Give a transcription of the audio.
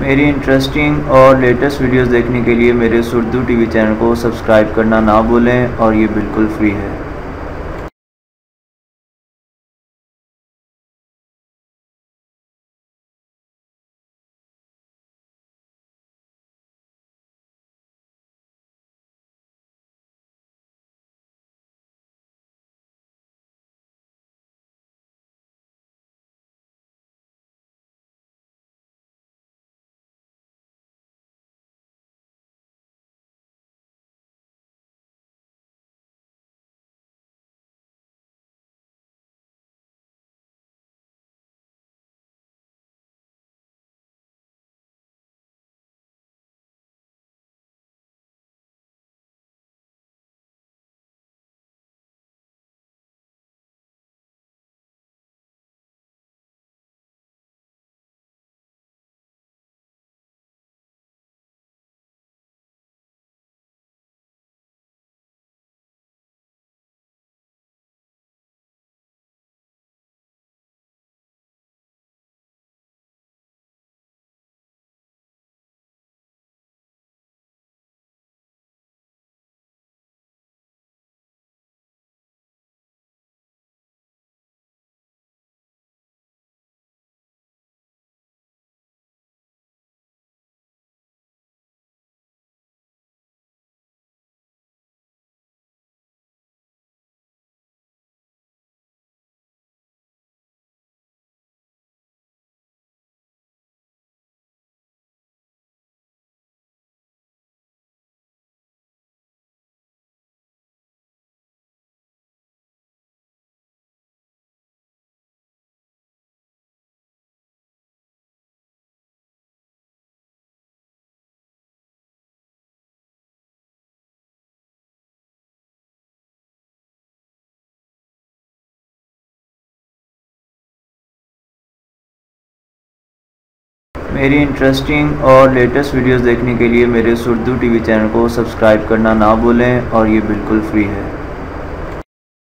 मेरी इंटरेस्टिंग और latest videos देखने के लिए मेरे सुरदू टीवी चैनल को सब्सक्राइब करना ना भूलें और ये बिल्कुल फ्री है। मेरी इंटरेस्टिंग और लेटेस्ट वीडियोस देखने के लिए मेरे सुरदू टीवी चैनल को सब्सक्राइब करना ना भूलें और ये बिल्कुल फ्री है।